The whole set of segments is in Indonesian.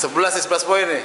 11 sih 11 poin nih.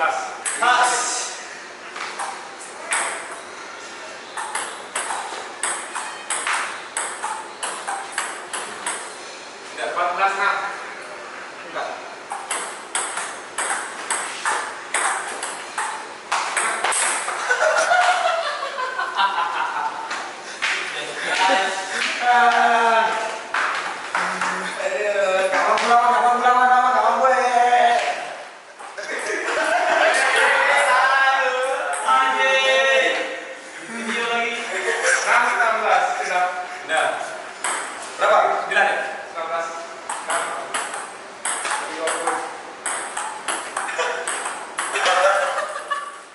ます。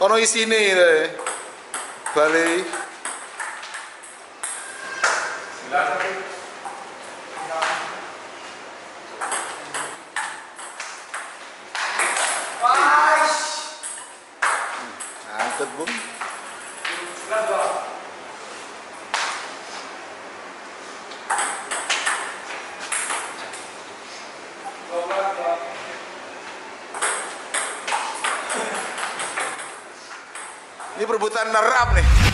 Ono isine to. Bali. Angkat, Bung. perebutan nerap nih.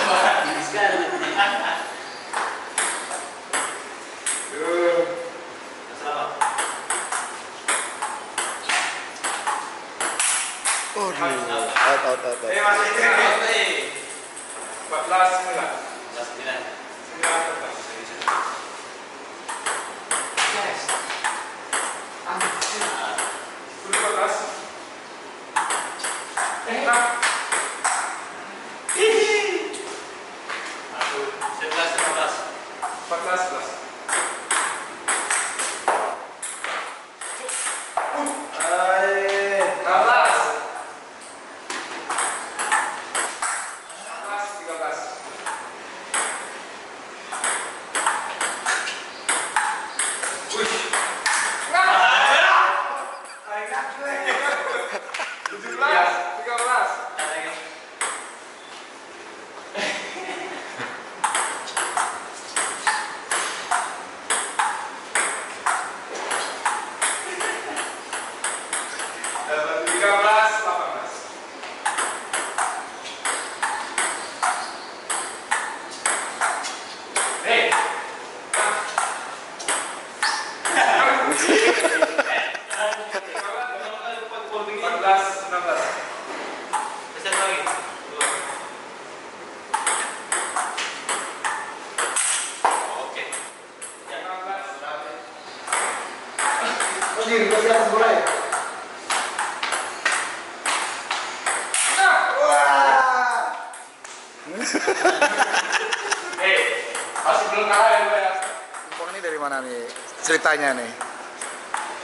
Aduh, out, out, out, Eh, out. masih ini. Eh, 14 sembilan. Hei, masih belum kalah ya gue ya. Ini dari mana nih ceritanya nih?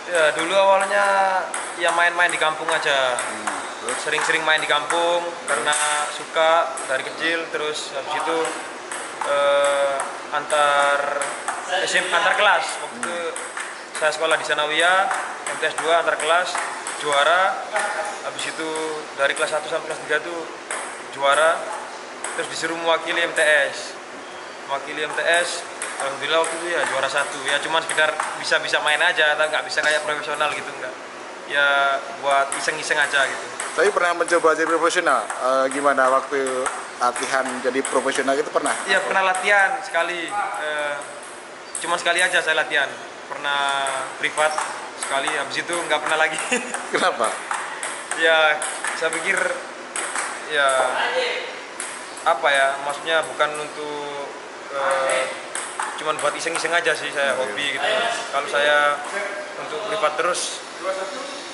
Ya dulu awalnya ya main-main di kampung aja. Hmm, Sering-sering main di kampung karena suka dari kecil terus habis itu eh, antar SMP antar kelas waktu itu saya sekolah di Sanawiyah MTS 2 antar kelas juara. Habis itu dari kelas 1 sampai kelas 3 tuh juara. Terus disuruh mewakili MTS mewakili MTS alhamdulillah waktu itu ya juara satu. Ya cuman sekedar bisa bisa main aja atau nggak bisa kayak profesional gitu enggak ya buat iseng-iseng aja gitu. Tapi pernah mencoba jadi profesional? Eh, gimana waktu latihan jadi profesional itu pernah? Iya pernah latihan sekali, eh, cuman sekali aja saya latihan. Pernah privat sekali, habis itu nggak pernah lagi. Kenapa? ya saya pikir ya apa ya, maksudnya bukan untuk eh, cuman buat iseng-iseng aja sih saya hobi gitu. Kalau saya untuk privat terus,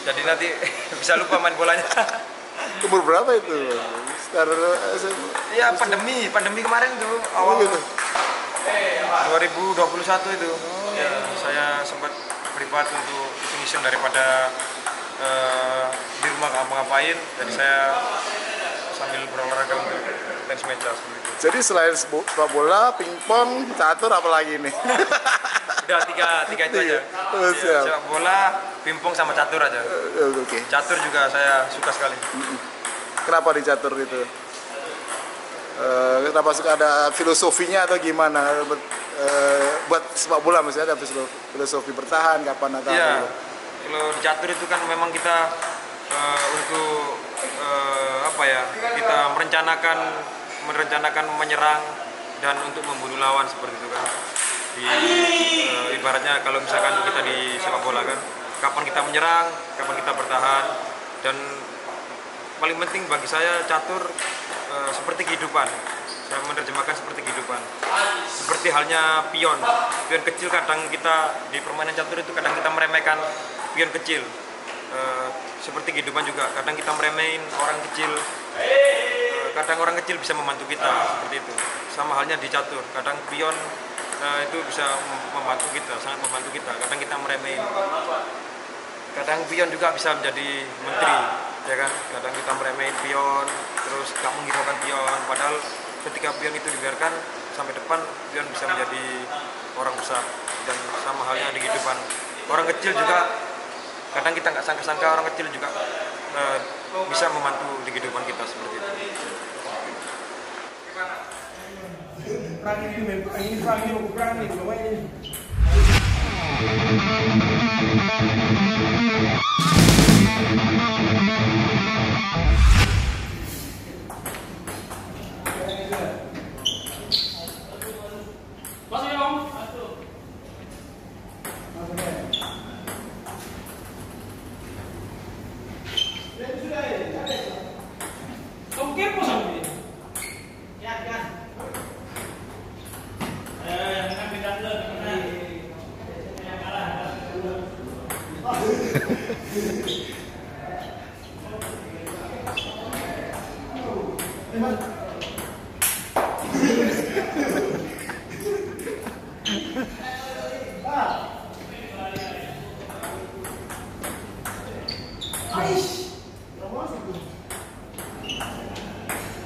jadi nanti bisa lupa main bolanya. Umur berapa itu? Sekitar eh, SM- ya pandemi, pandemi kemarin tuh Oh, awal gitu. 2021 itu ya saya sempat privat untuk iseng-iseng daripada eh, di rumah nggak ngapain jadi saya sambil berolahraga untuk tenis meja Jadi selain sepak bola, pingpong, catur apa lagi nih? udah tiga tiga itu aja Oh, Ya, sepak bola pingpong sama catur aja Eh, Oke. catur juga saya suka sekali Kenapa di catur itu? Eh, kenapa suka ada filosofinya atau gimana? Eh, buat sepak bola misalnya ada filosofi, filosofi bertahan kapan atau Iya, kalau di catur itu kan memang kita eh, untuk eh, apa ya? Kita merencanakan merencanakan menyerang dan untuk membunuh lawan seperti itu kan. Di eh, ibaratnya kalau misalkan kita di sepak bola kan, kapan kita menyerang, kapan kita bertahan dan paling penting bagi saya catur eh, seperti kehidupan. Saya menerjemahkan seperti kehidupan. Seperti halnya pion. Pion kecil kadang kita di permainan catur itu kadang kita meremehkan pion kecil. Eh, seperti kehidupan juga. Kadang kita meremehin orang kecil. Eh, kadang orang kecil bisa membantu kita seperti itu. Sama halnya di catur. Kadang pion eh, itu bisa mem- membantu kita sangat membantu kita. Kadang kita meremehin. Kadang pion juga bisa menjadi menteri ya kan? Kadang kita meremehin pion terus gak menghiraukan pion. Padahal ketika pion itu dibiarkan sampai depan pion bisa menjadi orang besar. Dan sama halnya di kehidupan orang kecil juga kadang kita nggak sangka-sangka orang kecil juga eh, bisa membantu di kehidupan kita seperti itu. Perang ini,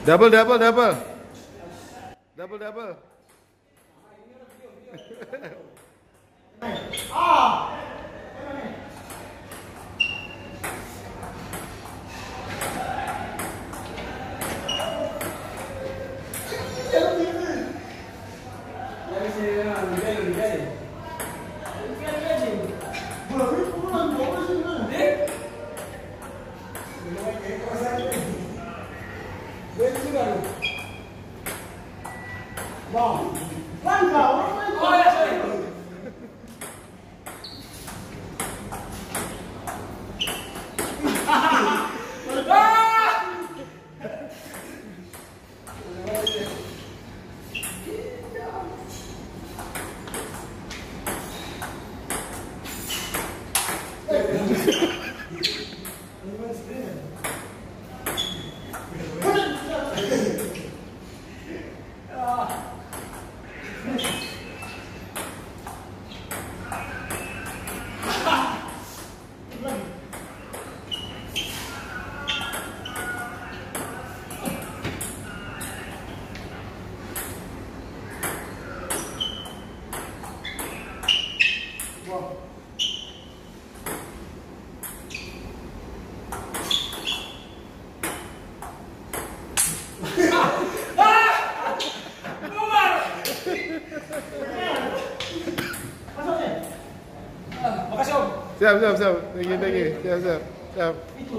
Double, double, double. Double, double. Makasih Siap, siap, siap. Thank you. Siap, siap. Siap. Itu